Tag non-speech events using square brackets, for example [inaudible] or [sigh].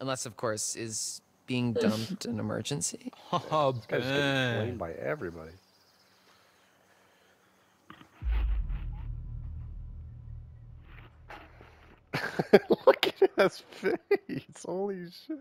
Unless, of course, is being [laughs] dumped an emergency. [laughs] Oh, This guy's getting blamed by everybody. [laughs] Look at his face. Holy shit.